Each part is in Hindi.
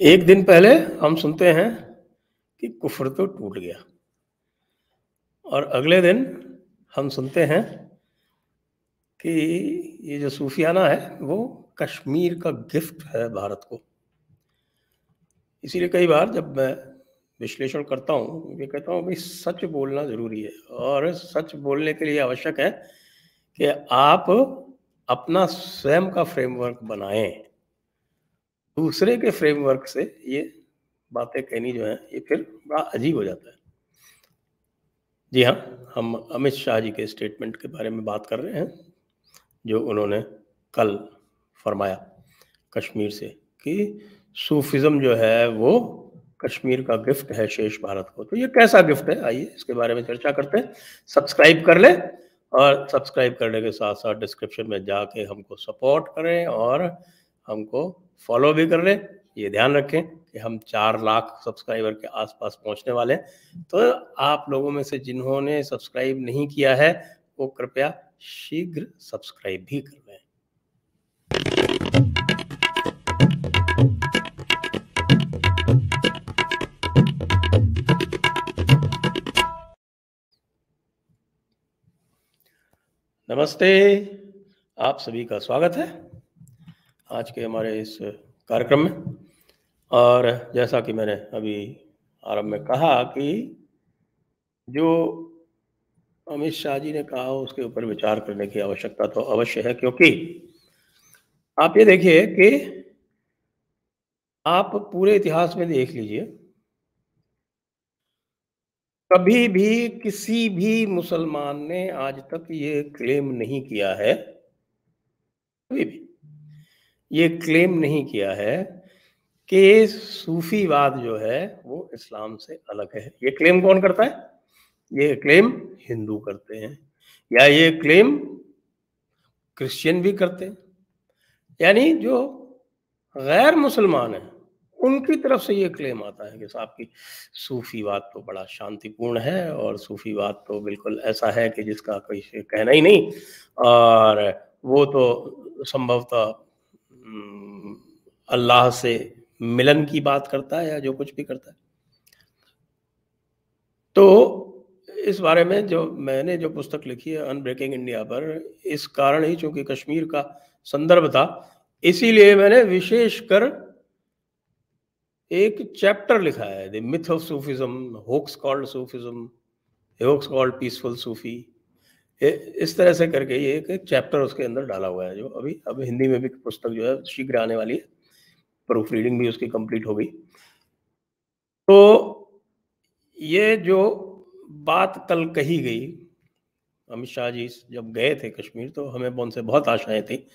एक दिन पहले हम सुनते हैं कि कुफर तो टूट गया। और अगले दिन हम सुनते हैं कि ये जो सूफियाना है, वो कश्मीर का गिफ्ट है भारत को। इसीलिए कई बार जब मैं विश्लेषण करता हूँ, ये कहता हूँ, भाई, सच बोलना ज़रूरी है। और सच बोलने के लिए आवश्यक है कि आप अपना स्वयं का फ्रेमवर्क बनाएँ। दूसरे के फ्रेमवर्क से ये बातें कहनी जो है, ये फिर बड़ा अजीब हो जाता है। जी हाँ हम अमित शाह जी के स्टेटमेंट के बारे में बात कर रहे हैं, जो उन्होंने कल फरमाया कश्मीर से कि सूफिज्म जो है वो कश्मीर का गिफ्ट है शेष भारत को। तो ये कैसा गिफ्ट है? आइए इसके बारे में चर्चा करते हैं। सब्सक्राइब कर ले और सब्सक्राइब करने के साथ साथ डिस्क्रिप्शन में जाके हमको सपोर्ट करें और हमको फॉलो भी कर लें, ये ध्यान रखें कि हम चार लाख सब्सक्राइबर के आसपास पहुँचने वाले हैं। तो आप लोगों में से जिन्होंने सब्सक्राइब नहीं किया है, वो कृपया शीघ्र सब्सक्राइब भी कर लें। नमस्ते, आप सभी का स्वागत है। आज के हमारे इस कार्यक्रम में। और जैसा कि मैंने अभी आरंभ में कहा कि जो अमित शाह जी ने कहा, उसके ऊपर विचार करने की आवश्यकता तो अवश्य है, क्योंकि आप ये देखिए कि आप पूरे इतिहास में देख लीजिए, कभी भी किसी भी मुसलमान ने आज तक ये क्लेम नहीं किया है। कभी भी। ये क्लेम नहीं किया है कि सूफीवाद जो है वो इस्लाम से अलग है। ये क्लेम कौन करता है? ये क्लेम हिंदू करते हैं या ये क्लेम क्रिश्चियन भी करते हैं। यानी जो गैर मुसलमान है, उनकी तरफ़ से ये क्लेम आता है कि साहब की सूफीवाद तो बड़ा शांतिपूर्ण है और सूफीवाद तो बिल्कुल ऐसा है कि जिसका कोई कहना ही नहीं। और वो तो संभवतः अल्लाह से मिलन की बात करता है या जो कुछ भी करता है? तो इस बारे में जो मैंने जो पुस्तक लिखी है अनब्रेकिंग इंडिया पर, इस कारण ही चूँकि कश्मीर का संदर्भ था, इसीलिए मैंने विशेष कर एक चैप्टर लिखा है। The myth of Sufism hoax called Sufism hoax called peaceful Sufi इस तरह से करके ये एक चैप्टर उसके अंदर डाला हुआ है जो अभी, अब हिंदी में भी पुस्तक जो है शीघ्र आने वाली है। प्रूफ रीडिंग भी उसकी कंप्लीट हो गई। तो ये जो बात कल कही गई, अमित शाह जी जब गए थे कश्मीर तो हमें उनसे बहुत आशाएँ थी।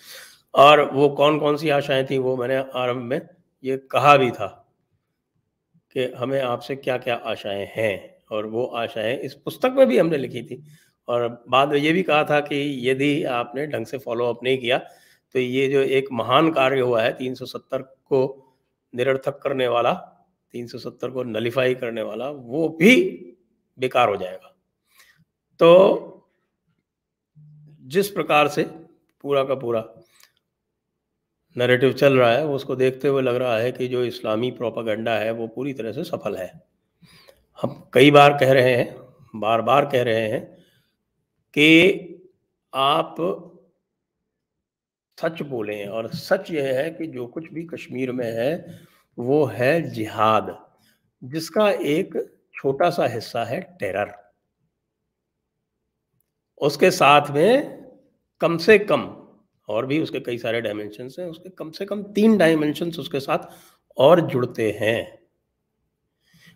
और वो कौन कौन सी आशाएँ थी, वो मैंने आरंभ में ये कहा भी था कि हमें आपसे क्या क्या आशाएँ हैं। और वो आशाएँ इस पुस्तक में भी हमने लिखी थी। और बाद में ये भी कहा था कि यदि आपने ढंग से फॉलो अप नहीं किया तो ये जो एक महान कार्य हुआ है 370 को निरर्थक करने वाला 370 को नलीफाई करने वाला, वो भी बेकार हो जाएगा। तो जिस प्रकार से पूरा का पूरा नैरेटिव चल रहा है उसको देखते हुए लग रहा है कि जो इस्लामी प्रोपागंडा है, वो पूरी तरह से सफल है। हम कई बार कह रहे हैं बार बार कह रहे हैं कि आप सच बोलें और सच यह है कि जो कुछ भी कश्मीर में है, वो है जिहाद, जिसका एक छोटा सा हिस्सा है टेरर। उसके साथ में कम से कम, और भी उसके कई सारे डायमेंशन हैं, उसके कम से कम तीन डायमेंशन उसके साथ और जुड़ते हैं।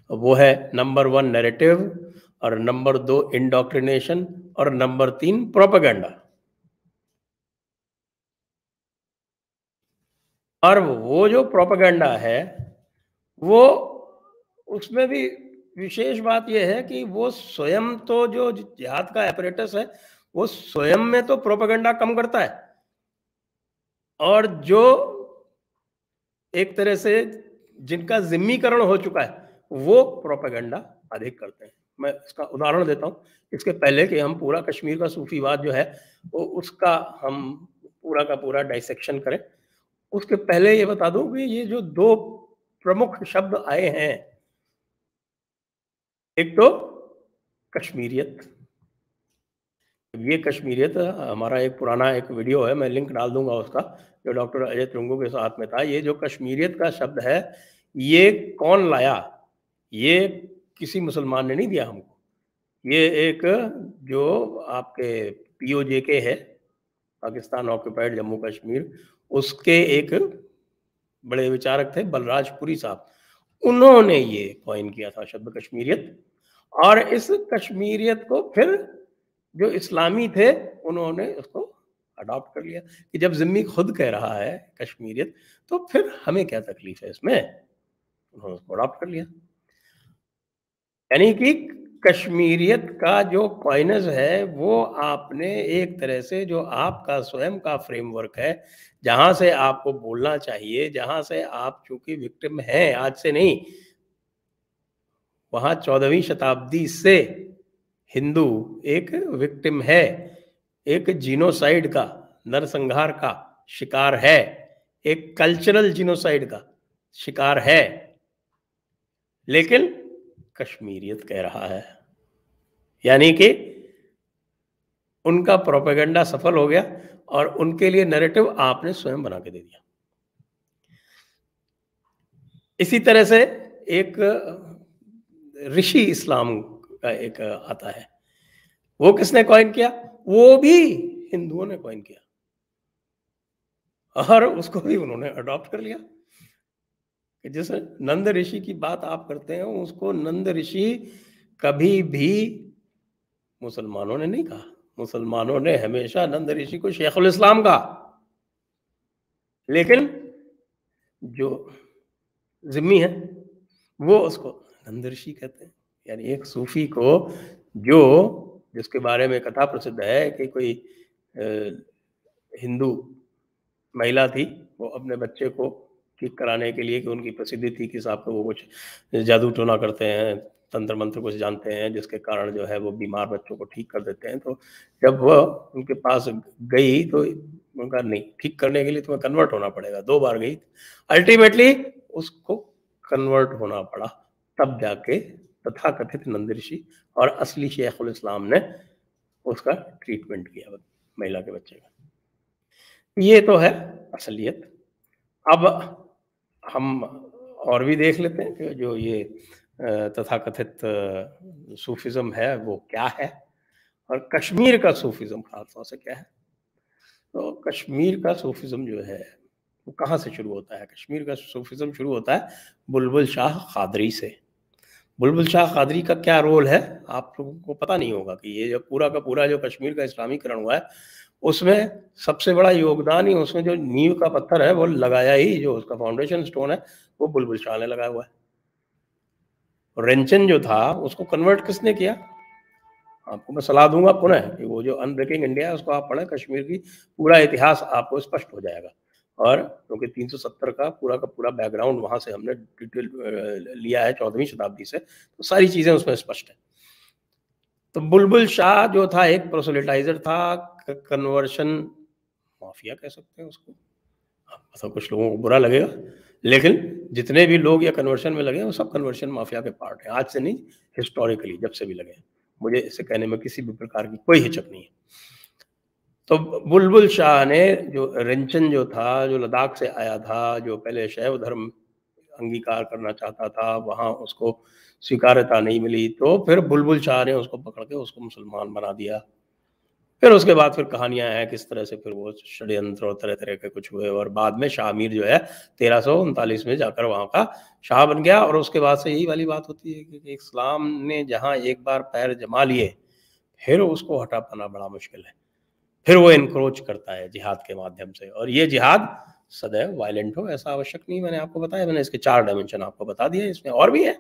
वो है नंबर वन नैरेटिव और नंबर दो इंडोक्ट्रिनेशन और नंबर तीन प्रोपेगेंडा और वो जो प्रोपेगेंडा है, वो उसमें भी विशेष बात यह है कि वो स्वयं तो जो जिहाद का एपरेटस है, वो स्वयं में तो प्रोपेगेंडा कम करता है। और जो एक तरह से जिनका जिम्मीकरण हो चुका है, वो प्रोपेगेंडा अधिक करते हैं। मैं इसका उदाहरण देता हूँ। इसके पहले कि हम पूरा कश्मीर का सूफीवाद जो है, वो उसका हम पूरा का पूरा डाइसेक्शन करें। उसके पहले ये बता दूँ कि ये जो दो प्रमुख शब्द आए हैं, एक तो कश्मीरियत। ये कश्मीरियत हमारा एक पुराना एक वीडियो है, मैं लिंक डाल दूँगा उसका, जो डॉक्टर अजय त्रुंगू के साथ में था। ये जो कश्मीरियत का शब्द है, ये कौन लाया? ये किसी मुसलमान ने नहीं दिया हमको। ये एक जो आपके पीओजे के है, पाकिस्तान ऑक्यूपाइड जम्मू कश्मीर, उसके एक बड़े विचारक थे बलराजपुरी साहब। उन्होंने ये कॉइन किया था शब्द कश्मीरियत। और इस कश्मीरियत को फिर जो इस्लामी थे, उन्होंने उसको अडॉप्ट कर लिया कि जब जिम्मी खुद कह रहा है कश्मीरियत तो फिर हमें क्या तकलीफ़ है इसमें? उन्होंने उसको अडॉप्ट कर लिया। यानी कि कश्मीरियत का जो कॉइनज है, वो आपने एक तरह से जो आपका स्वयं का फ्रेमवर्क है, जहाँ से आपको बोलना चाहिए, जहाँ से आप चूँकि विक्टिम हैं, आज से नहीं, वहाँ चौदहवीं शताब्दी से हिंदू एक विक्टिम है, एक जीनोसाइड का, नरसंहार का शिकार है, एक कल्चरल जीनोसाइड का शिकार है। लेकिन कश्मीरियत कह रहा है। यानी कि उनका प्रोपेगेंडा सफल हो गया और उनके लिए नैरेटिव आपने स्वयं बना के दे दिया। इसी तरह से एक ऋषि इस्लाम का एक आता है। वो किसने कॉइन किया? वो भी हिंदुओं ने कॉइन किया। और उसको भी उन्होंने अडॉप्ट कर लिया। कि जैसे नंद ऋषि की बात आप करते हैं, उसको नंद ऋषि कभी भी मुसलमानों ने नहीं कहा। मुसलमानों ने हमेशा नंद ऋषि को शेखुल इस्लाम कहा। लेकिन जो जिम्मी है, वो उसको नंद ऋषि कहते हैं। यानी एक सूफी को जो, जिसके बारे में कथा प्रसिद्ध है कि कोई हिंदू महिला थी, वो अपने बच्चे को ठीक कराने के लिए कि उनकी प्रसिद्धि थी कि साहब को वो कुछ जादू टोना करते हैं, तंत्र मंत्र कुछ जानते हैं, जिसके कारण जो है वो बीमार बच्चों को ठीक कर देते हैं। तो जब वह उनके पास गई तो उनका नहीं, ठीक करने के लिए तुम्हें कन्वर्ट होना पड़ेगा। दो बार गई अल्टीमेटली उसको कन्वर्ट होना पड़ा। तब जाके तथा कथित नंद ऋषि और असली शेखुल इस्लाम ने उसका ट्रीटमेंट किया महिला के बच्चे का। ये तो है असलियत। अब हम और भी देख लेते हैं कि जो ये तथाकथित सूफिज्म है, वो क्या है? और कश्मीर का सूफिज्म खासतौर से क्या है? तो कश्मीर का सूफिज्म जो है, वो कहाँ से शुरू होता है? कश्मीर का सूफिज्म शुरू होता है बुलबुल शाह खादरी से। बुलबुल शाह कादरी का क्या रोल है? आप लोगों को पता नहीं होगा कि ये जो पूरा का पूरा जो कश्मीर का इस्लामीकरण हुआ है उसमें सबसे बड़ा योगदान ही उसमें जो नींव का पत्थर है, वो लगाया ही जो उसका फाउंडेशन स्टोन है, वो बुलबुल शाह ने लगाया हुआ है। रेंचन जो था, उसको कन्वर्ट किसने किया? आपको मैं सलाह दूँगा पुनः कि वो जो अनब्रेकिंग इंडिया है, उसको आप पढ़ें, कश्मीर की पूरा इतिहास आपको स्पष्ट हो जाएगा। और क्योंकि सौ सत्तर का पूरा का पूरा बैकग्राउंड वहाँ से हमने डिटेल लिया है चौदहवीं शताब्दी से तो सारी चीज़ें उसमें स्पष्ट है। तो बुलबुल शाह जो था, एक प्रोसोलिटाइजर था कन्वर्शन माफिया कह सकते हैं उसको। मतलब कुछ लोगों को बुरा लगेगा। लेकिन जितने भी लोग या कन्वर्शन में लगे हैं, वो सब कन्वर्शन माफिया के पार्ट है। आज से नहीं हिस्टोरिकली जब से भी लगे हैं। मुझे इसे कहने में किसी भी प्रकार की कोई हिचक नहीं है। तो बुलबुल शाह ने जो रेंचन जो था, जो लद्दाख से आया था, जो पहले शैव धर्म अंगीकार करना चाहता था, वहाँ उसको स्वीकार्यता नहीं मिली। तो फिर बुलबुल शाह ने उसको पकड़ के उसको मुसलमान बना दिया। फिर उसके बाद फिर कहानियाँ हैं, किस तरह से फिर वो षड्यंत्र और तरह तरह के कुछ हुए और बाद में शाह मीर जो है, तेरह में जाकर वहाँ का शाह बन गया और उसके बाद से यही वाली बात होती है कि इस्लाम ने जहाँ एक बार पैर जमा लिए, फिर उसको हटा पाना बड़ा मुश्किल है। फिर वो इनक्रोच करता है जिहाद के माध्यम से और ये जिहाद सदैव वायलेंट हो, ऐसा आवश्यक नहीं, मैंने आपको बताया, मैंने इसके चार डायमेंशन आपको बता दिए इसमें और भी है,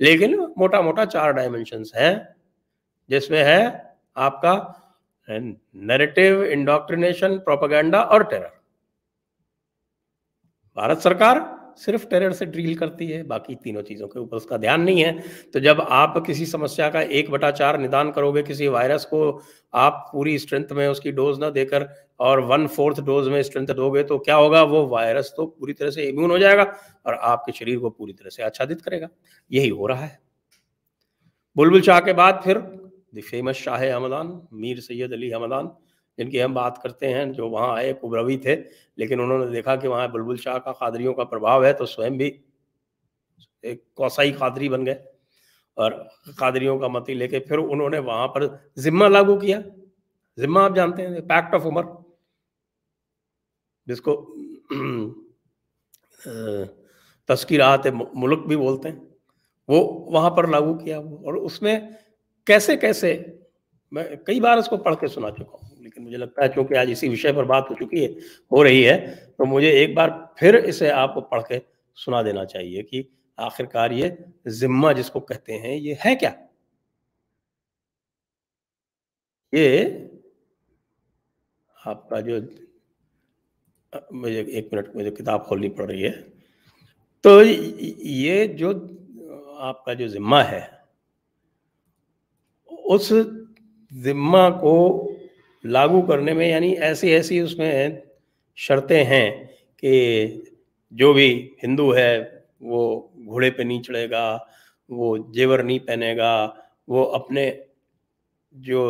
लेकिन मोटा मोटा चार डायमेंशन हैं, जिसमें है आपका नैरेटिव इंडोक्ट्रिनेशन प्रोपागेंडा और टेरर भारत सरकार सिर्फ़ टेरर से डील करती है, बाकी तीनों चीज़ों के ऊपर उसका ध्यान नहीं है। तो जब आप किसी समस्या का एक बटा चार निदान करोगे, किसी वायरस को आप पूरी स्ट्रेंथ में उसकी डोज ना देकर और वन फोर्थ डोज में स्ट्रेंथ दोगे तो क्या होगा? वो वायरस तो पूरी तरह से इम्यून हो जाएगा और आपके शरीर को पूरी तरह से आच्छादित करेगा। यही हो रहा है। बुलबुल शाह के बाद फिर द फ़ेमस शाह हमदान मीर सैयद अली हमदान जिनकी हम बात करते हैं, जो वहाँ आए कुबरवी थे, लेकिन उन्होंने देखा कि वहाँ बुलबुल शाह का खादरियों का प्रभाव है तो स्वयं भी एक कौसाई खादरी बन गए और खादरियों का मती लेके फिर उन्होंने वहाँ पर जिम्मा लागू किया। जिम्मा आप जानते हैं, पैक्ट ऑफ़ उमर, जिसको तस्कीरात मुल्क भी बोलते हैं, वो वहाँ पर लागू किया। और उसमें कैसे कैसे? मैं कई बार इसको पढ़ के सुना चुका हूँ, लेकिन मुझे लगता है क्योंकि आज इसी विषय पर बात हो चुकी है, हो रही है तो मुझे एक बार फिर इसे आपको पढ़ के सुना देना चाहिए कि आखिरकार ये जिम्मा जिसको कहते हैं, ये है क्या? ये आपका जो मुझे एक मिनट, मुझे किताब खोलनी पड़ रही है तो ये जो आपका जो जिम्मा है उस जिम्मा को लागू करने में, यानी ऐसी ऐसी उसमें शर्तें हैं कि जो भी हिंदू है, वो घोड़े पे नहीं चढ़ेगा, वो जेवर नहीं पहनेगा, वो अपने जो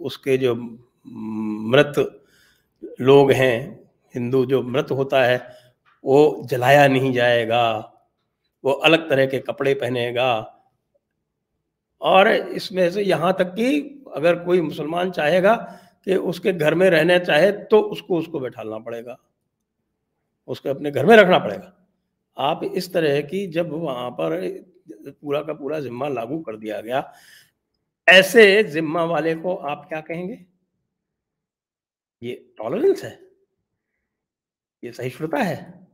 उसके जो मृत लोग हैं, हिंदू जो मृत होता है, वो जलाया नहीं जाएगा, वो अलग तरह के कपड़े पहनेगा और इसमें से यहाँ तक कि अगर कोई मुसलमान चाहेगा कि उसके घर में रहना चाहे तो उसको उसको बैठालना पड़ेगा। उसको अपने घर में रखना पड़ेगा। आप इस तरह की जब वहाँ पर पूरा का पूरा जिम्मा लागू कर दिया गया, ऐसे जिम्मा वाले को आप क्या कहेंगे? ये टॉलरेंस है। ये सहिष्णुता है।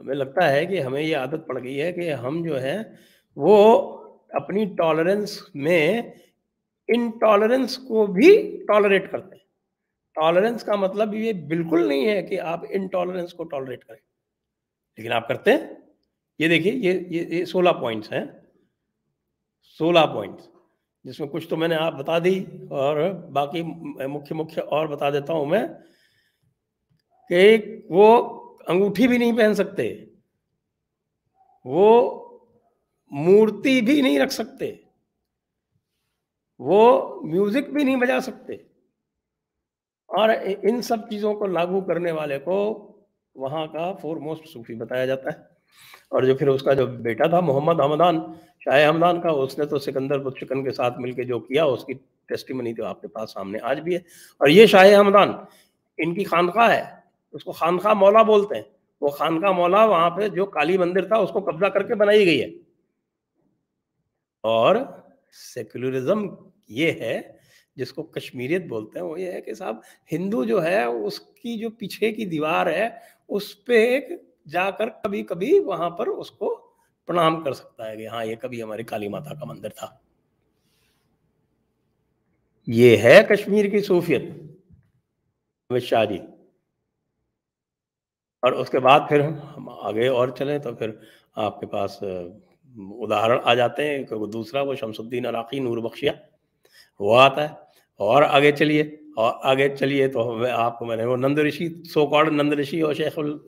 हमें लगता है कि हमें ये आदत पड़ गई है कि हम जो है वो अपनी टॉलरेंस में इनटॉलरेंस को भी टॉलरेट करते हैं। टॉलरेंस का मतलब ये बिल्कुल नहीं है कि आप इनटॉलरेंस को टॉलरेट करें। लेकिन आप करते हैं। ये देखिए, ये ये ये सोलह पॉइंट्स हैं। सोलह पॉइंट्स जिसमें कुछ तो मैंने आप बता दी और बाकी मुख्य मुख्य और बता देता हूँ मैं कि वो अंगूठी भी नहीं पहन सकते। वो मूर्ति भी नहीं रख सकते। वो म्यूज़िक भी नहीं बजा सकते। और इन सब चीज़ों को लागू करने वाले को वहाँ का फोरमोस्ट सूफी बताया जाता है। और जो फिर उसका जो बेटा था, मोहम्मद हमदान, शाह हमदान का, उसने तो सिकंदर बुच्छकन के साथ मिलकर जो किया, उसकी टेस्टिमनी तो आपके पास सामने आज भी है। और ये शाह हमदान, इनकी खानका है। उसको खानका मौला बोलते हैं। वो खानका मौला वहाँ पे जो काली मंदिर था, उसको कब्जा करके बनाई गई है। और सेक्युलरिज्म ये है, जिसको कश्मीरियत बोलते हैं, वो ये है कि साहब, हिंदू जो है, उसकी जो पीछे की दीवार है, उस पर जाकर कभी कभी वहाँ पर उसको प्रणाम कर सकता है कि हाँ ये कभी हमारी काली माता का मंदिर था। ये है कश्मीर की सूफियत, अमित शाह जी। और उसके बाद फिर हम आगे और चलें तो फिर आपके पास उदाहरण आ जाते हैं दूसरा, वो शमसुद्दीन अराकी नूर बख्शिया, वो आता है। और आगे चलिए, और आगे चलिए तो आपको मैंने वो नंद ऋषि सो कॉल्ड नंद ऋषि और शेखुल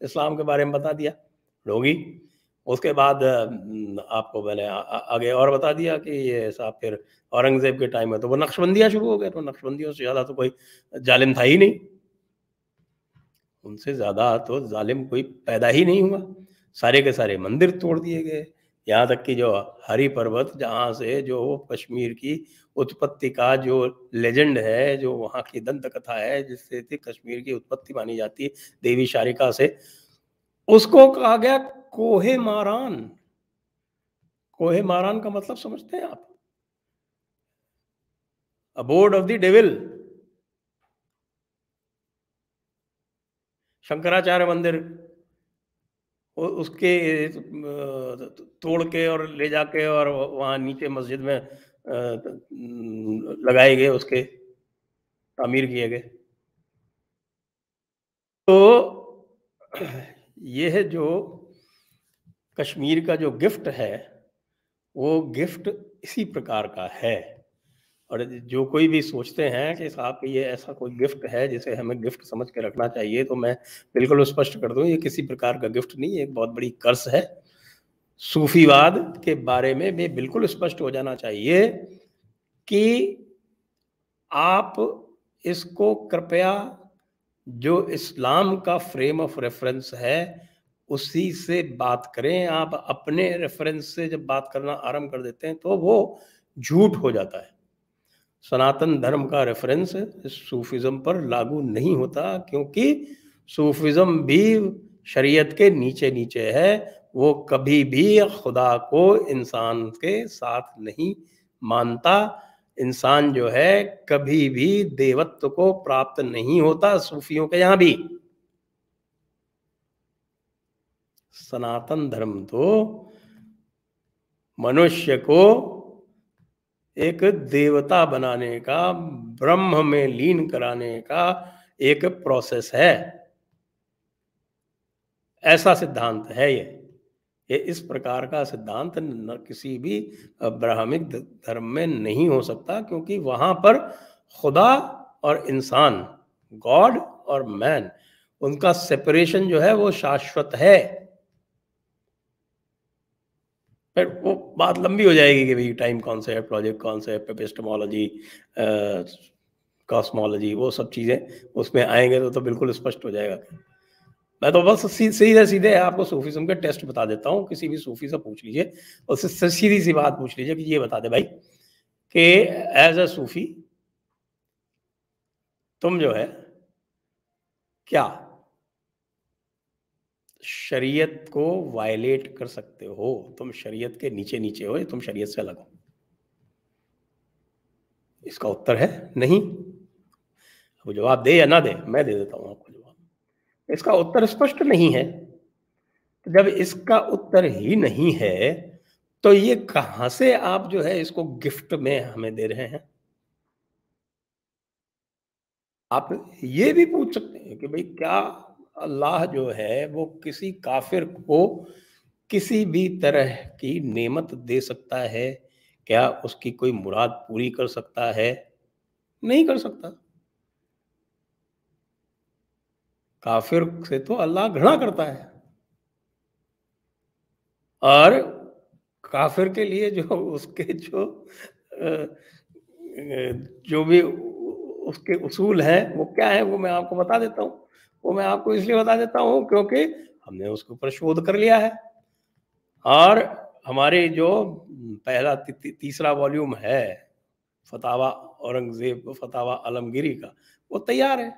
इस्लाम के बारे में बता दिया लोगी उसके बाद आपको मैंने आगे और बता दिया कि ये साहब फिर औरंगज़ेब के टाइम में तो वो नक्शबंदियाँ शुरू हो गए तो नक्शबंदियों से ज़्यादा तो कोई जालिम था ही नहीं। उनसे ज़्यादा तो जालिम कोई पैदा ही नहीं हुआ। सारे के सारे मंदिर तोड़ दिए गए। यहाँ तक कि जो हरी पर्वत जहाँ से जो कश्मीर की उत्पत्ति का जो लेजेंड है, जो वहाँ की दंत कथा है, जिससे कश्मीर की उत्पत्ति मानी जाती है देवी शारिका से, उसको कहा गया कोहे मारान। कोहे मारान का मतलब समझते हैं आप? Abode of the devil Shankaracharya मंदिर। उसके तोड़ के और ले जाके और वहाँ नीचे मस्जिद में लगाए गए उसके, तामीर किए गए। तो यह जो कश्मीर का जो गिफ्ट है, वो गिफ्ट इसी प्रकार का है। और जो कोई भी सोचते हैं कि साहब ये ऐसा कोई गिफ्ट है जिसे हमें गिफ्ट समझ के रखना चाहिए तो मैं बिल्कुल स्पष्ट कर दूँ, ये किसी प्रकार का गिफ्ट नहीं, एक बहुत बड़ी कर्स है। सूफीवाद के बारे में भी बिल्कुल स्पष्ट हो जाना चाहिए कि आप इसको कृपया जो इस्लाम का फ्रेम ऑफ़ रेफरेंस है, उसी से बात करें। आप अपने रेफरेंस से जब बात करना आरंभ कर देते हैं तो वो झूठ हो जाता है। सनातन धर्म का रेफरेंस सूफिज्म पर लागू नहीं होता, क्योंकि सूफिज्म भी शरीयत के नीचे नीचे है, वो कभी भी खुदा को इंसान के साथ नहीं मानता। इंसान जो है, कभी भी देवत्व को प्राप्त नहीं होता सूफियों के यहाँ भी। सनातन धर्म तो मनुष्य को एक देवता बनाने का, ब्रह्म में लीन कराने का एक प्रोसेस है। ऐसा सिद्धांत है ये। ये इस प्रकार का सिद्धांत किसी भी ब्राह्मिक धर्म में नहीं हो सकता, क्योंकि वहाँ पर खुदा और इंसान, गॉड और मैन, उनका सेपरेशन जो है वो शाश्वत है। फिर वो बात लंबी हो जाएगी कि भाई time concept project concept epistemology cosmology वो सब चीज़ें उसमें आएँगे तो, तो बिल्कुल स्पष्ट हो जाएगा। मैं तो बस सीधे सीधे आपको सूफीज्म के टेस्ट बता देता हूँ किसी भी सूफी से पूछ लीजिए उससे सीधी सी बात पूछ लीजिए कि ये बता दे भाई कि एज अ सूफी तुम जो है क्या शरीयत को वायलेट कर सकते हो। तुम शरीयत के नीचे नीचे हो तुम शरीयत से अलग हो? इसका उत्तर है नहीं। वो जवाब दे या ना दे, मैं दे देता हूँ आपको जवाब। इसका उत्तर स्पष्ट नहीं है। तो जब इसका उत्तर ही नहीं है तो ये कहाँ से आप जो है इसको गिफ्ट में हमें दे रहे हैं? आप ये भी पूछ सकते हैं कि भाई क्या अल्लाह जो है, वो किसी काफिर को किसी भी तरह की नेमत दे सकता है। क्या उसकी कोई मुराद पूरी कर सकता है? नहीं कर सकता। काफिर से तो अल्लाह घृणा करता है। और काफिर के लिए जो उसके जो जो भी उसके उसूल हैं, वो क्या है, वो मैं आपको बता देता हूँ। वो मैं आपको इसलिए बता देता हूँ क्योंकि हमने उसके ऊपर शोध कर लिया है। और हमारे जो पहला ती, ती, तीसरा वॉल्यूम है फतावा औरंगज़ेब फतावा आलमगिरी का वो तैयार है।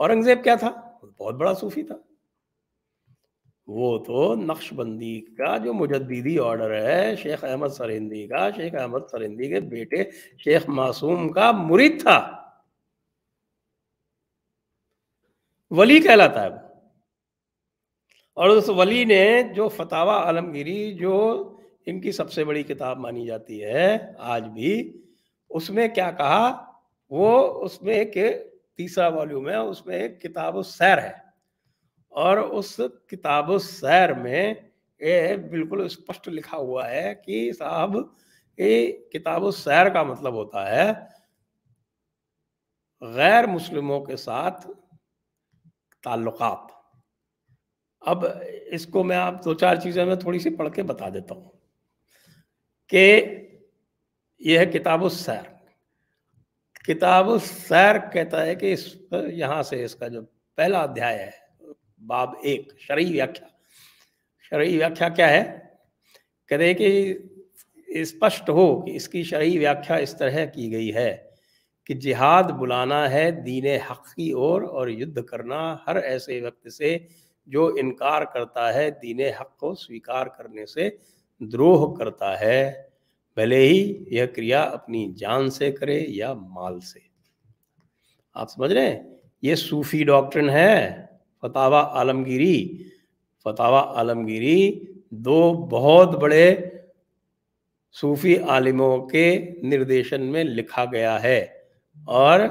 औरंगज़ेब क्या था? बहुत बड़ा सूफी था। वो तो नक्शबंदी का जो मुजद्दी ऑर्डर है शेख अहमद सरिंदी का शेख अहमद सरिंदी के बेटे शेख मासूम का मुरीद था। वली कहलाता है और उस वली ने जो फतावा आलमगिरी, जो इनकी सबसे बड़ी किताब मानी जाती है, आज भी, उसमें क्या कहा? वो उसमें एक तीसरा वॉल्यूम है, उसमें एक किताब सैर है। और उस किताब सैर में ये बिल्कुल स्पष्ट लिखा हुआ है कि साहब, ये किताब सैर का मतलब होता है गैर मुस्लिमों के साथ ताल्लुकात। अब इसको मैं आप दो चार चीज़ें मैं थोड़ी सी पढ़ के बता देता हूँ कि यह है किताब सैर। किताब सैर कहता है कि इस, यहाँ से इसका जो पहला अध्याय है, बाब एक, शरई व्याख्या। शरई व्याख्या क्या है? कहते हैं कि स्पष्ट हो कि इसकी शरई व्याख्या इस तरह की गई है। कि जिहाद बुलाना है दीन हक की ओर और युद्ध करना हर ऐसे व्यक्ति से जो इनकार करता है दीन हक को स्वीकार करने से द्रोह करता है। भले ही यह क्रिया अपनी जान से करे या माल से। आप समझ रहे हैं? ये सूफी डॉक्ट्रिन है, फतावा आलमगिरी। फतावा आलमगिरी दो बहुत बड़े सूफी आलिमों के निर्देशन में लिखा गया है। और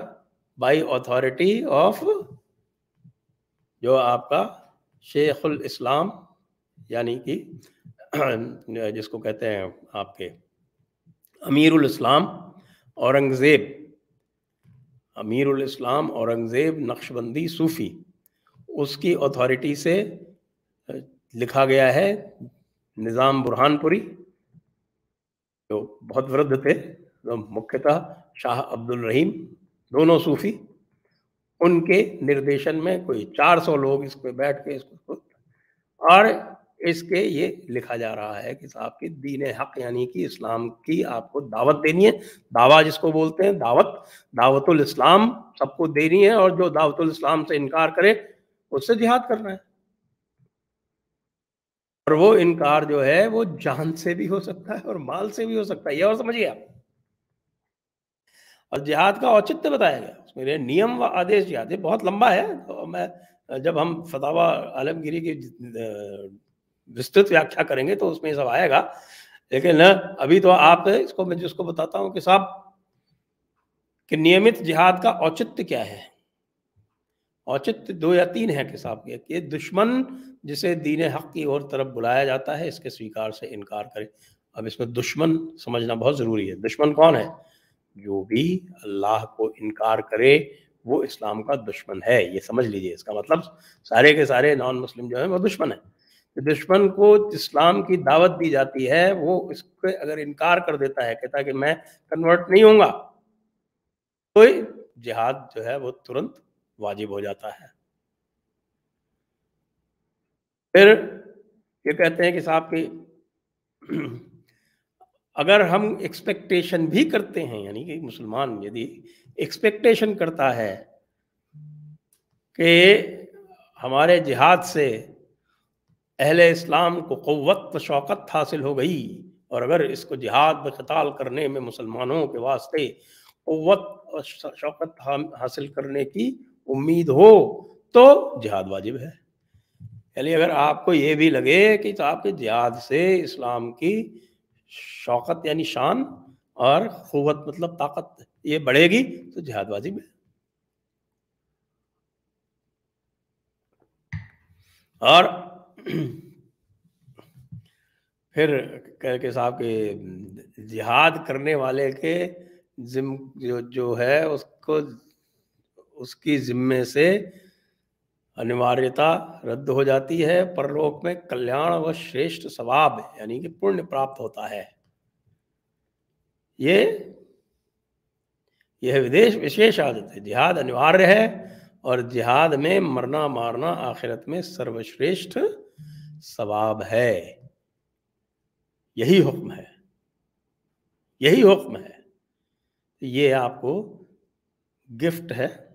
बाई अथॉरिटी ऑफ़ जो आपका शेखुल इस्लाम, यानी कि जिसको कहते हैं आपके अमीरुल इस्लाम, औरंगज़ेब, अमीरुल इस्लाम, औरंगज़ेब, नक्शबंदी, सूफ़ी, उसकी अथॉरिटी से लिखा गया है निज़ाम बुरहानपुरी, जो बहुत वृद्ध थे तो मुख्यतः शाह अब्दुल रहीम, दोनों सूफी, उनके निर्देशन में कोई 400 लोग इस पे बैठ के इसको और इसके ये लिखा जा रहा है कि साहब की दीन हक यानी कि इस्लाम की आपको दावत देनी है। दावा जिसको बोलते हैं, दावत, दावतुल इस्लाम सबको देनी है और जो दावतुल इस्लाम से इनकार करे, उससे जिहाद करना है। और वो इनकार जो है, वो जान से भी हो सकता है और माल से भी हो सकता है। ये और समझिए आप। और जिहाद का औचित्य बताया गया। उसमें नियम व आदेश जिहाद बहुत लंबा है। तो मैं, जब हम फतावा आलमगिरी की विस्तृत व्याख्या करेंगे तो उसमें सब आएगा। लेकिन अभी तो आप इसको, मैं जिसको बताता हूँ कि साहब, कि नियमित जिहाद का औचित्य क्या है? औचित्य दो या तीन है कि साहब, के, कि दुश्मन जिसे दीन हक की ओर तरफ़ बुलाया जाता है, इसके स्वीकार से इनकार करे। अब इसमें दुश्मन समझना बहुत ज़रूरी है। दुश्मन कौन है? जो भी अल्लाह को इनकार करे, वो इस्लाम का दुश्मन है। ये समझ लीजिए, इसका मतलब सारे के सारे नॉन मुस्लिम जो है, वो दुश्मन है। दुश्मन को इस्लाम की दावत दी जाती है, वो इसके अगर इनकार कर देता है, कहता कि मैं कन्वर्ट नहीं होऊँगा तो जिहाद जो है, वो तुरंत वाजिब हो जाता है। फिर ये कहते हैं कि साहब की अगर हम एक्सपेक्टेशन भी करते हैं, यानी कि मुसलमान यदि एक्सपेक्टेशन करता है कि हमारे जिहाद से अहले इस्लाम को क़वत शौकत हासिल हो गई और अगर इसको जिहाद बकताल करने में मुसलमानों के वास्ते क़वत और शौकत हासिल करने की उम्मीद हो तो जिहाद वाजिब है। यानी अगर आपको ये भी लगे कि तो आपके जिहाद से इस्लाम की शौकत यानी शान और क़वत मतलब ताकत, ये बढ़ेगी तो जिहाद वाजिब है और फिर कह के साहब के, जिहाद करने वाले के जिम, जो जो है उसको, उसकी जिम्मे से अनिवार्यता रद्द हो जाती है, परलोक में कल्याण व श्रेष्ठ स्वभाव यानी कि पुण्य प्राप्त होता है। ये, यह विदेश, विशेष आदत है। जिहाद अनिवार्य है और जिहाद में मरना मारना आखिरत में सर्वश्रेष्ठ सवाब है। यही हुक्म है। यही हुक्म है। ये आपको गिफ्ट है।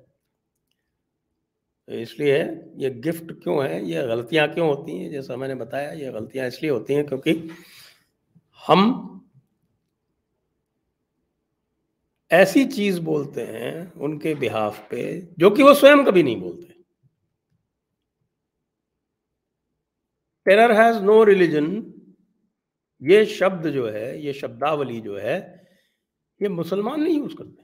इसलिए ये गिफ्ट क्यों है? ये गलतियाँ क्यों होती हैं? जैसा मैंने बताया, ये गलतियाँ इसलिए होती हैं क्योंकि हम ऐसी चीज़ बोलते हैं उनके बिहाफ पे जो कि वो स्वयं कभी नहीं बोलते। टेरर हैज़ नो रिलीजन ये शब्द जो है, ये शब्दावली जो है, ये मुसलमान नहीं यूज़ करते।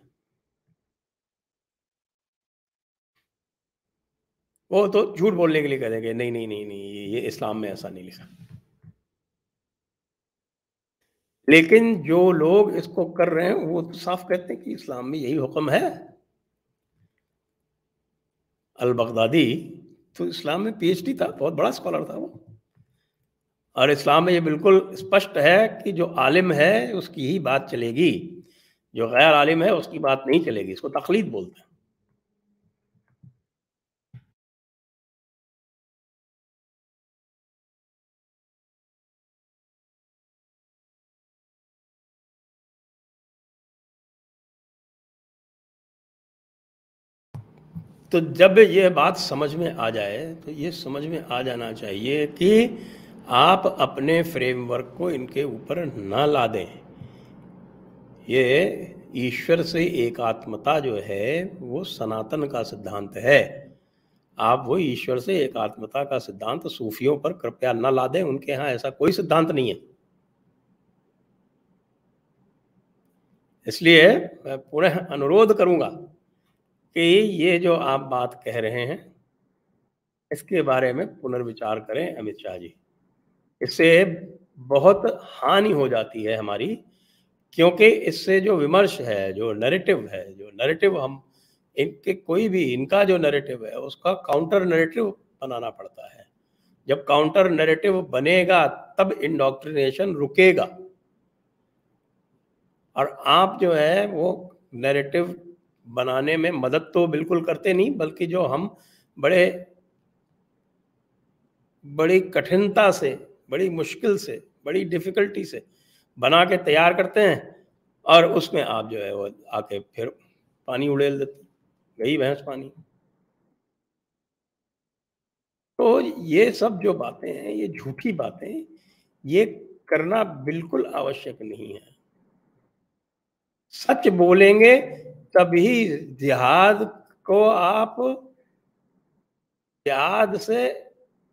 वो तो झूठ बोलने के लिए कह देंगे, नहीं नहीं नहीं नहीं, ये इस्लाम में ऐसा नहीं लिखा। लेकिन जो लोग इसको कर रहे हैं, वो तो साफ़ कहते हैं कि इस्लाम में यही हुक्म है। अल बगदादी तो इस्लाम में पीएचडी था, बहुत बड़ा स्कॉलर था वो। और इस्लाम में ये बिल्कुल स्पष्ट है कि जो आलिम है, उसकी ही बात चलेगी। जो गैर आलिम है, उसकी बात नहीं चलेगी, इसको तकलीद बोलते हैं। तो जब ये बात समझ में आ जाए तो ये समझ में आ जाना चाहिए कि आप अपने फ्रेमवर्क को इनके ऊपर ना ला दें ये ईश्वर से एकात्मता जो है, वो सनातन का सिद्धांत है। आप वो ईश्वर से एकात्मता का सिद्धांत सूफियों पर कृपया न ला दें उनके यहाँ ऐसा कोई सिद्धांत नहीं है। इसलिए मैं पुनः अनुरोध करूँगा कि ये जो आप बात कह रहे हैं, इसके बारे में पुनर्विचार करें अमित शाह जी। इससे बहुत हानि हो जाती है हमारी, क्योंकि इससे जो विमर्श है, जो नरेटिव है, जो नरेटिव हम, इनके कोई भी, इनका जो नरेटिव है, उसका काउंटर नरेटिव बनाना पड़ता है। जब काउंटर नरेटिव बनेगा, तब इंडोक्ट्रिनेशन रुकेगा। और आप जो है, वो नैरेटिव बनाने में मदद तो बिल्कुल करते नहीं, बल्कि जो हम बड़े, बड़ी कठिनता से, बड़ी मुश्किल से, बड़ी डिफिकल्टी से बना के तैयार करते हैं और उसमें आप जो है वो आके फिर पानी उड़ेल देते गई भैंस पानी। तो ये सब जो बातें हैं, ये झूठी बातें, ये करना बिल्कुल आवश्यक नहीं है। सच बोलेंगे तभी जिहाद को आप जिहाद से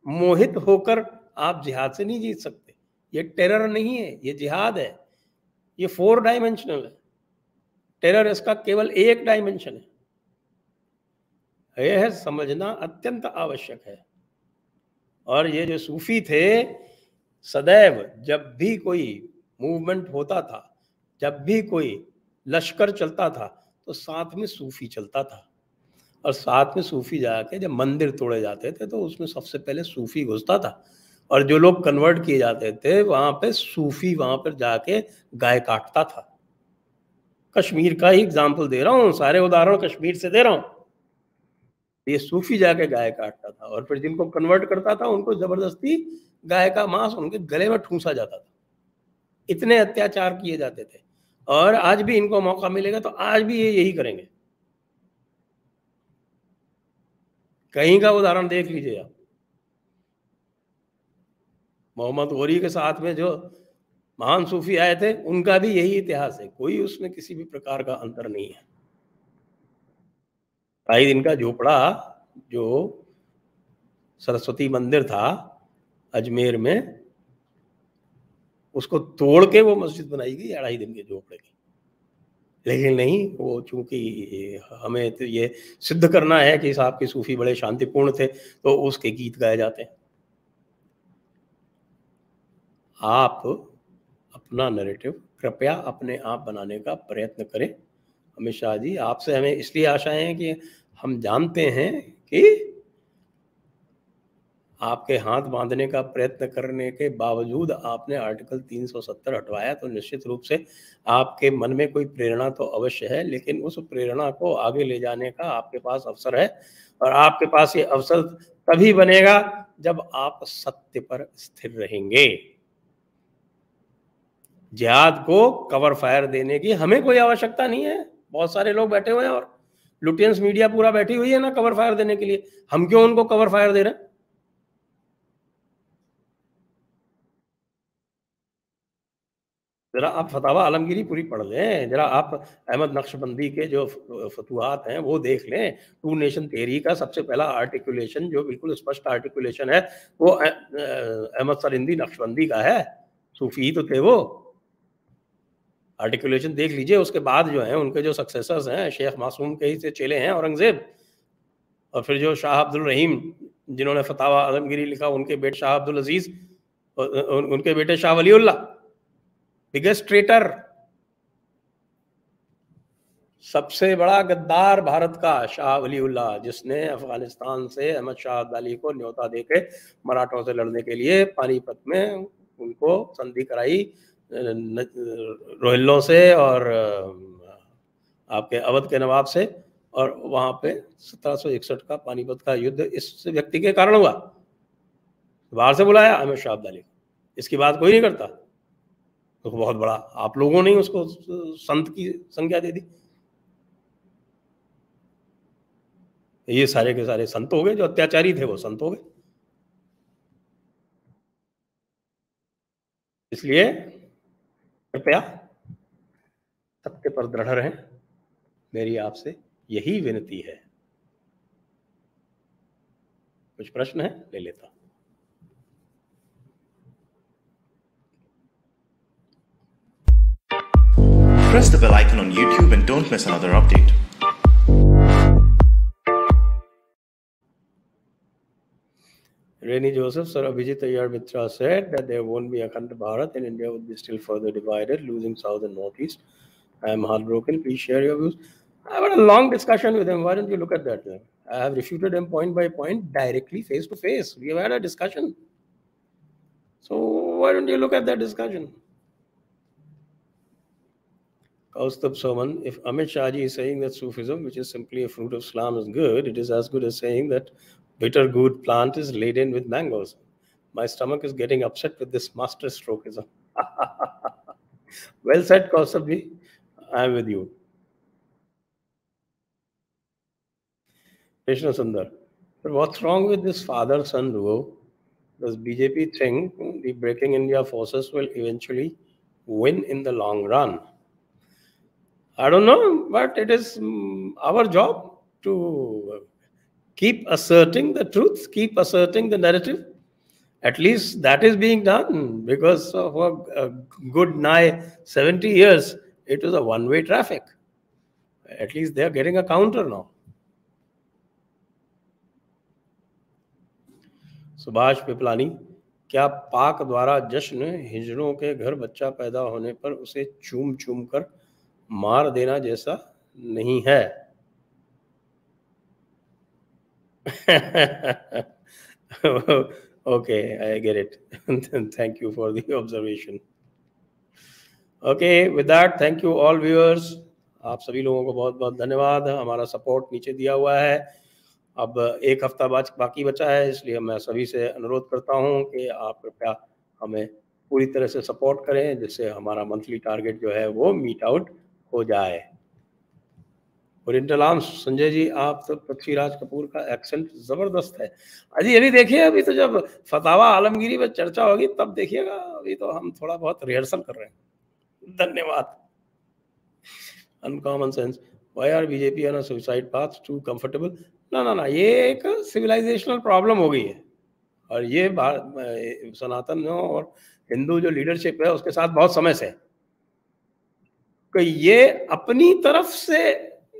मोहित होकर आप जिहाद से नहीं जीत सकते। ये टेरर नहीं है, ये जिहाद है। ये फोर डायमेंशनल है। टेरर इसका केवल एक डायमेंशन है। यह समझना अत्यंत आवश्यक है। और ये जो सूफी थे, सदैव जब भी कोई मूवमेंट होता था, जब भी कोई लश्कर चलता था तो साथ में सूफी चलता था। और साथ में सूफी जाके जब मंदिर तोड़े जाते थे तो उसमें सबसे पहले सूफी घुसता था। और जो लोग कन्वर्ट किए जाते थे, वहाँ पे सूफी वहाँ पर जाके गाय काटता था। कश्मीर का ही एग्ज़ाम्पल दे रहा हूँ, सारे उदाहरण कश्मीर से दे रहा हूँ। ये सूफी जाके गाय काटता था और फिर जिनको कन्वर्ट करता था, उनको ज़बरदस्ती गाय का मांस उनके गले में ठूसा जाता था। इतने अत्याचार किए जाते थे। और आज भी इनको मौका मिलेगा तो आज भी ये यही करेंगे। कहीं का उदाहरण देख लीजिए आप। मोहम्मद गौरी के साथ में जो महान सूफी आए थे, उनका भी यही इतिहास है, कोई उसमें किसी भी प्रकार का अंतर नहीं है। ढाई दिन का झोपड़ा जो सरस्वती मंदिर था, अजमेर में उसको तोड़ के वो मस्जिद बनाई गई अढ़ाई दिन के झोपड़े की लेकिन नहीं, वो चूँकि हमें तो ये सिद्ध करना है कि साहब के सूफी बड़े शांतिपूर्ण थे तो उसके गीत गाए जाते हैं। आप अपना नरेटिव कृपया अपने आप बनाने का प्रयत्न करें। अमित शाह जी, आपसे हमें इसलिए आशाएँ हैं कि हम जानते हैं कि आपके हाथ बांधने का प्रयत्न करने के बावजूद आपने आर्टिकल 370 हटवाया तो निश्चित रूप से आपके मन में कोई प्रेरणा तो अवश्य है, लेकिन उस प्रेरणा को आगे ले जाने का आपके पास अवसर है और आपके पास ये अवसर तभी बनेगा जब आप सत्य पर स्थिर रहेंगे। जिहाद को कवर फायर देने की हमें कोई आवश्यकता नहीं है। बहुत सारे लोग बैठे हुए हैं और लुटियंस मीडिया पूरा बैठी हुई है ना कवर फायर देने के लिए। हम क्यों उनको कवर फायर दे रहे हैं? जरा आप फतावा आलमगिरी पूरी पढ़ लें, जरा आप अहमद नक्शबंदी के जो फतुहात हैं, वो देख लें। टू नेशन थेरी का सबसे पहला आर्टिकुलेशन, जो बिल्कुल स्पष्ट आर्टिकुलेशन है, वो अहमद सरिंदी नक्शबंदी का है। सूफी तो थे वो। आर्टिकुलेशन देख लीजिए, उसके बाद जो है, उनके जो सक्सेसर्स हैं, शेख मासूम के ही से चेले हैं औरंगज़ेब। और फिर जो शाह अब्दुल रहीम, जिन्होंने फतावा आलमगिरी लिखा, उनके बेटे शाह अब्दुल अज़ीज़ उनके बेटे शाह वलीउल्ला बिगेस्ट ट्रेटर सबसे बड़ा गद्दार भारत का शाह वलीउल्ला जिसने अफ़गानिस्तान से अहमद शाह अब्दाली को न्योता देके मराठों से लड़ने के लिए पानीपत में उनको संधि कराई रोहिल्लों से और, आपके अवध के नवाब से, और वहाँ पे सत्रह का पानीपत का युद्ध इस व्यक्ति के कारण हुआ। बाहर से बुलाया अहमद शाह अब्दाली इसकी बात कोई नहीं करता। तो बहुत बड़ा, आप लोगों ने उसको संत की संज्ञा दे दी। ये सारे के सारे संत हो गए, जो अत्याचारी थे वो संत हो गए। इसलिए कृपया सत्य पर दृढ़ रहें। मेरी आपसे यही विनती है। कुछ प्रश्न है? ले लेता Press the bell icon on YouTube and don't miss another update. Reni Joseph, Sir Abhijit Ayar Mitra said that there won't be a Akhand Bharat and India would be still further divided, losing South and Northeast. I am heartbroken. Please share your views. I had a long discussion with him. Why don't you look at that? I have refuted him point by point, directly, face to face. We have had a discussion. So why don't you look at that discussion? Kaustubh Soman, if Amit Shahji is saying that Sufism, which is simply a fruit of Islam, is good, it is as good as saying that bitter good plant is laden with mangoes. My stomach is getting upset with this master strokeism. well said, Kaustubh I am with you. Krishna Sundar. But what's wrong with this father-son duo? Does BJP think the Breaking India forces will eventually win in the long run? I don't know, but it is um, our job to keep asserting the truth, keep asserting the narrative. At least that is being done because for a good nigh 70 years, it was a one-way traffic. At least they are getting a counter now. Subhash Piplani क्या पाक द्वारा जश्न हिजड़ों के घर बच्चा पैदा होने पर उसे चूम चूम कर मार देना जैसा नहीं है। Okay I get it thank you for the observation okay with that thank you all viewers आप सभी लोगों को बहुत बहुत धन्यवाद। हमारा सपोर्ट नीचे दिया हुआ है। अब एक हफ़्ता बाद बाकी बचा है, इसलिए मैं सभी से अनुरोध करता हूँ कि आप कृपया हमें पूरी तरह से सपोर्ट करें, जिससे हमारा मंथली टारगेट जो है वो मीट आउट हो जाए। और इंटरलाम संजय जी, आप तो पृथ्वीराज कपूर का एक्सेंट ज़बरदस्त है। अजी अभी देखिए, अभी तो जब फतावा आलमगिरी में चर्चा होगी, तब देखिएगा, अभी तो हम थोड़ा बहुत रिहर्सल कर रहे हैं। धन्यवाद। Uncommon sense why are BJP on suicide path too comfortable ना ना ना, ये एक सिविलाइजेशनल प्रॉब्लम हो गई है। और ये सनातन और हिंदू जो लीडरशिप है, उसके साथ बहुत समय से कि ये अपनी तरफ़ से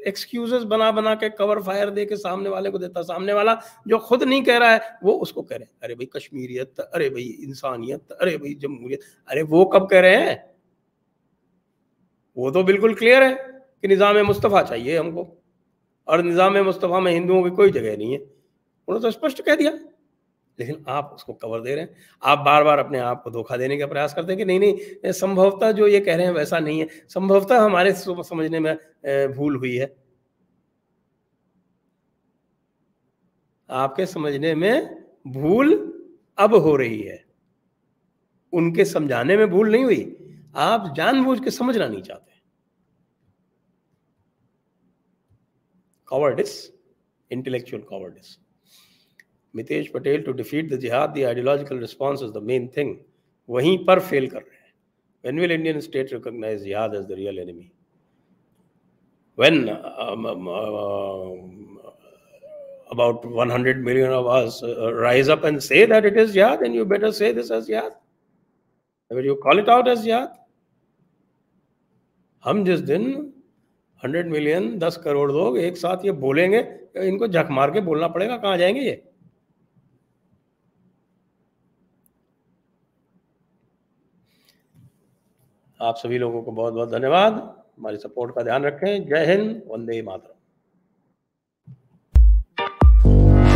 एक्सक्यूजेस बना बना के कवर फायर दे के सामने वाले को देता। सामने वाला जो खुद नहीं कह रहा है, वो उसको कह रहे हैं, अरे भाई कश्मीरियत, अरे भाई इंसानियत, अरे भाई जमहूरियत, अरे वो कब कह रहे हैं? वो तो बिल्कुल क्लियर है कि निज़ाम मुस्तफ़ा चाहिए हमको। और निज़ाम मुस्तफ़ा में हिंदुओं की कोई जगह नहीं है। उन्होंने तो स्पष्ट कह दिया। लेकिन आप उसको कवर दे रहे हैं। आप बार बार अपने आप को धोखा देने का प्रयास करते हैं कि नहीं नहीं संभवतः जो ये कह रहे हैं वैसा नहीं है। संभवतः हमारे समझने में भूल हुई है। आपके समझने में भूल अब हो रही है। उनके समझाने में भूल नहीं हुई। आप जानबूझ के समझना नहीं चाहते। Cowardice, intellectual cowardice. Mitesh Patel to defeat the jihad the ideological response is the main thing वहीं पर फेल कर रहे हैं। When will Indian state recognise jihad as the real enemy when about one hundred million of us rise up and say that it is jihad and you better say this as jihad you call it out as jihad हम जिस दिन हंड्रेड मिलियन दस करोड़ लोग एक साथ ये बोलेंगे, इनको झक मार के बोलना पड़ेगा, कहाँ जाएँगे ये? आप सभी लोगों को बहुत बहुत धन्यवाद। हमारी सपोर्ट का ध्यान रखें। जय Hind, Vande Mataram.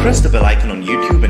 Press the bell YouTube